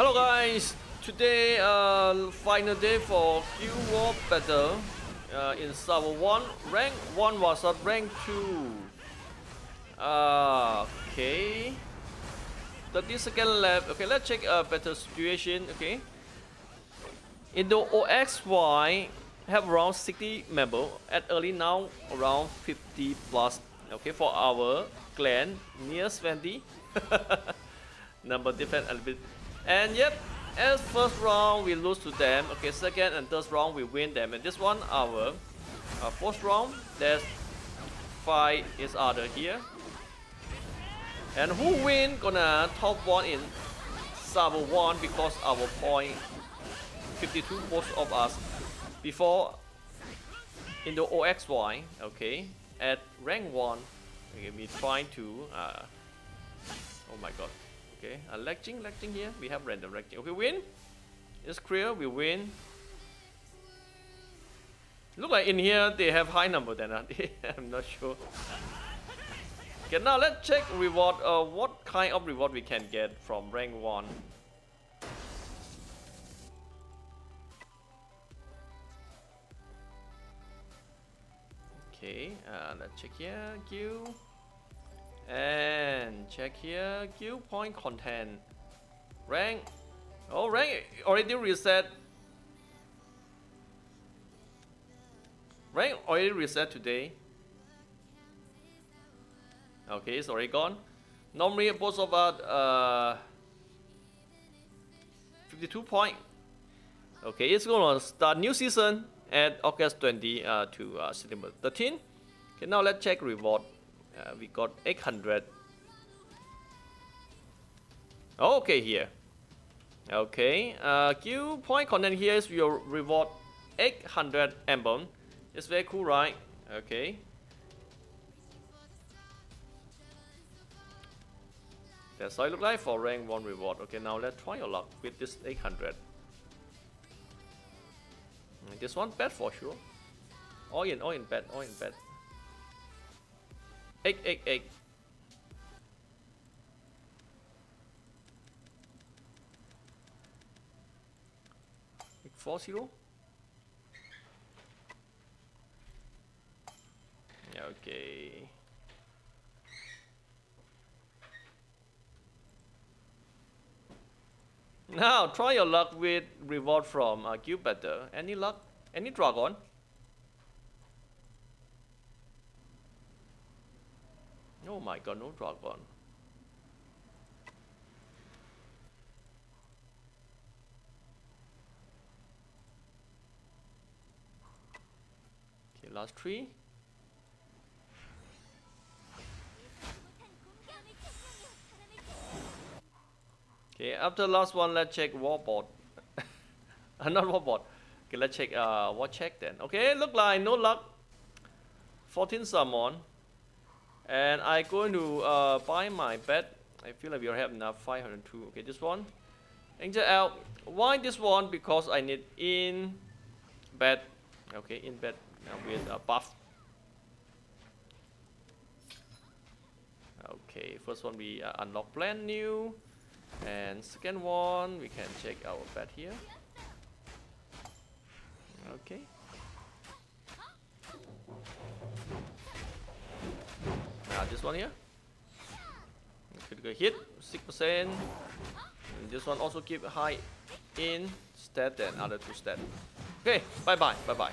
Hello guys, today uh, final day for Guild War Battle uh, in Server 1, rank 1 was at rank 2. Uh, okay. 30 second left. Okay, let's check a better situation. Okay. In the OXY have around 60 member at early now around 50 plus. Okay, for our clan near 20. Number different a little bit. And yep, as first round we lose to them. Okay, second and third round we win them. And this one our uh, fourth round. There's five is other here. And who win gonna top one in Server 1 because our point 52 most of us before in the OXY okay at rank 1 okay, we trying to uh, oh my god okay uh, lecting lecting here. We have random lecting okay win. It's clear we win. Look like in here they have high number than us I'm not sure. Okay, now let's check reward. Uh, what kind of reward we can get from rank one? Okay, uh, let's check here, guild, and check here, guild point content, rank. Oh, rank already reset. Rank already reset today. Okay, it's already gone. Normally, both of us, uh, 52 point. Okay, it's gonna start new season at August 20 uh, to uh, September 13. Okay, now let's check reward. Uh, we got 800. Okay, here. Okay, uh, guild point content here is your reward 800 emblem. It's very cool, right? Okay. That's how it look like for rank 1 reward. Okay, now let's try your luck with this 800. This one bad for sure. All in, all in bad, all in bad. 8, 8, 8. Four zero. Okay. Now try your luck with reward from uh, Battle. Any luck? Any dragon? Oh my god, no dragon. Last three. Okay, after last one, let's check warbot. uh, not warbot. Okay, let's check uh what check then. Okay, look like no luck. 14 summon. And I going to uh buy my bet. I feel like we already have enough 502. Okay, this one. Angel out. Why this one? Because I need in bet. Okay, in bet with a buff. Okay, first one we uh, unlock plan new. And second one, we can check our bet here. Okay. Now this one here. Critical hit, 6%. And this one also keep high in stat and other two stat. Okay, bye bye, bye bye.